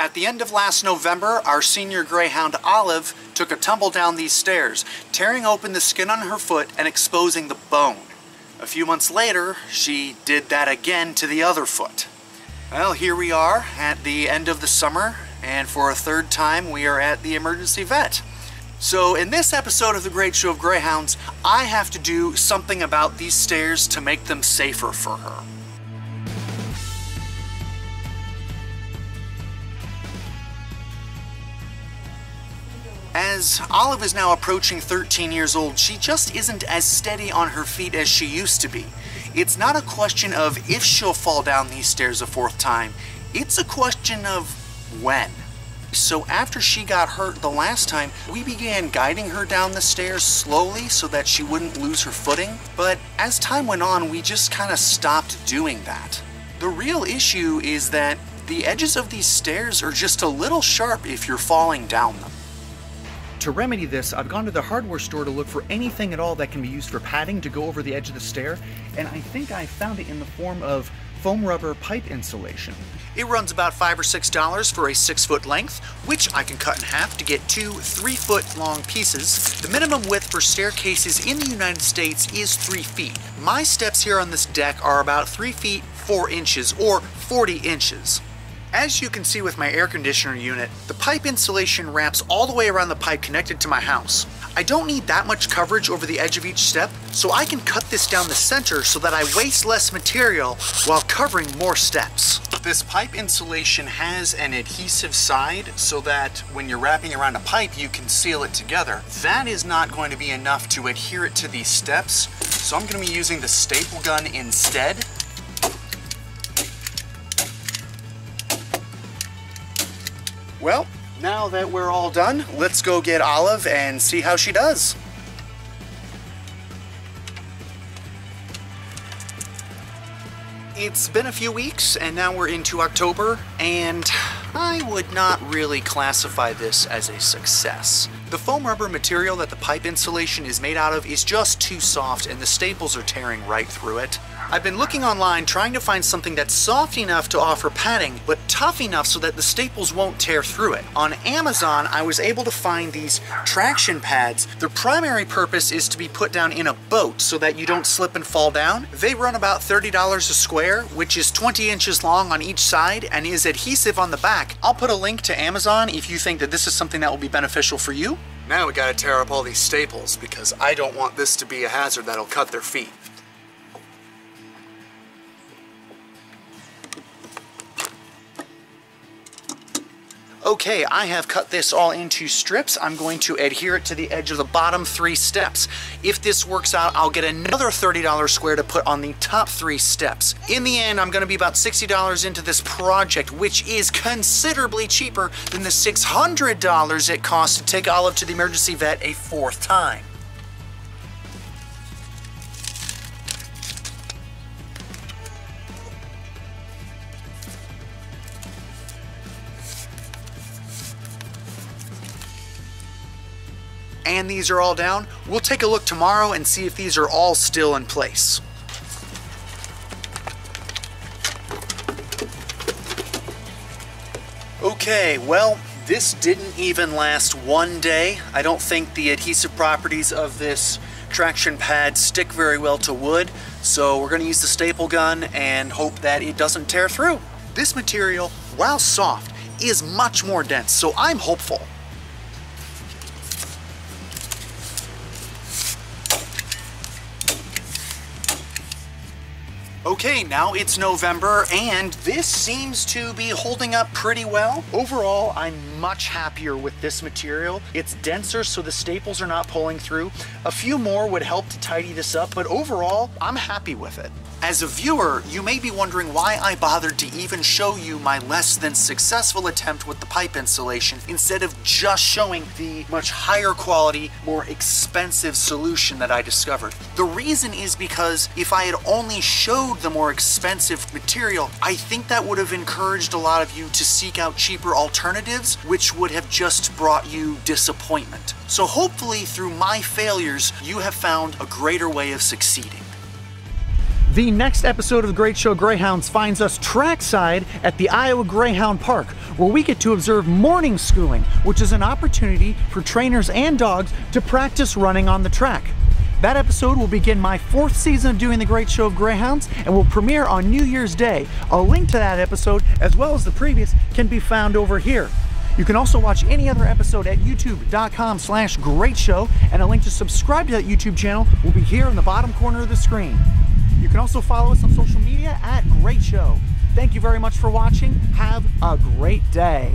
At the end of last November, our senior greyhound Olive took a tumble down these stairs, tearing open the skin on her foot and exposing the bone. A few months later, she did that again to the other foot. Well, here we are at the end of the summer, and for a third time, we are at the emergency vet. So in this episode of The Greyt Show of Greyhounds, I have to do something about these stairs to make them safer for her. As Olive is now approaching 13 years old, she just isn't as steady on her feet as she used to be. It's not a question of if she'll fall down these stairs a fourth time, it's a question of when. So after she got hurt the last time, we began guiding her down the stairs slowly so that she wouldn't lose her footing. But as time went on, we just kind of stopped doing that. The real issue is that the edges of these stairs are just a little sharp if you're falling down them. To remedy this, I've gone to the hardware store to look for anything at all that can be used for padding to go over the edge of the stair, and I think I found it in the form of foam rubber pipe insulation. It runs about five or six dollars for a six foot length, which I can cut in half to get two three foot long pieces. The minimum width for staircases in the United States is three feet. My steps here on this deck are about three feet four inches or 40 inches. As you can see with my air conditioner unit, the pipe insulation wraps all the way around the pipe connected to my house. I don't need that much coverage over the edge of each step, so I can cut this down the center so that I waste less material while covering more steps. This pipe insulation has an adhesive side so that when you're wrapping around a pipe, you can seal it together. That is not going to be enough to adhere it to these steps, so I'm gonna be using the staple gun instead Well, now that we're all done, let's go get Olive and see how she does. It's been a few weeks and now we're into October and I would not really classify this as a success. The foam rubber material that the pipe insulation is made out of is just too soft and the staples are tearing right through it. I've been looking online trying to find something that's soft enough to offer padding, but tough enough so that the staples won't tear through it. On Amazon, I was able to find these traction pads. Their primary purpose is to be put down in a boat so that you don't slip and fall down. They run about $30 a square, which is 20 inches long on each side and is adhesive on the back. I'll put a link to Amazon if you think that this is something that will be beneficial for you. Now we gotta tear up all these staples because I don't want this to be a hazard that'll cut their feet. Okay, I have cut this all into strips. I'm going to adhere it to the edge of the bottom three steps. If this works out, I'll get another $30 square to put on the top three steps. In the end, I'm gonna be about $60 into this project, which is considerably cheaper than the $600 it costs to take Olive to the emergency vet a fourth time. And these are all down, we'll take a look tomorrow and see if these are all still in place. Okay, well, this didn't even last one day. I don't think the adhesive properties of this traction pad stick very well to wood, so we're gonna use the staple gun and hope that it doesn't tear through. This material, while soft, is much more dense, so I'm hopeful. Okay, now it's November and this seems to be holding up pretty well. Overall, I'm much happier with this material. It's denser so the staples are not pulling through. A few more would help to tidy this up, but overall, I'm happy with it. As a viewer, you may be wondering why I bothered to even show you my less than successful attempt with the pipe insulation instead of just showing the much higher quality, more expensive solution that I discovered. The reason is because if I had only showed the more expensive material, I think that would have encouraged a lot of you to seek out cheaper alternatives, which would have just brought you disappointment. So hopefully through my failures, you have found a greater way of succeeding. The next episode of the Greyt Show Greyhounds finds us trackside at the Iowa Greyhound Park, where we get to observe morning schooling, which is an opportunity for trainers and dogs to practice running on the track. That episode will begin my fourth season of doing the Greyt Show of Greyhounds and will premiere on New Year's Day. A link to that episode, as well as the previous, can be found over here. You can also watch any other episode at youtube.com slash greyt show and a link to subscribe to that YouTube channel will be here in the bottom corner of the screen. You can also follow us on social media at Greyt Show. Thank you very much for watching. Have a great day.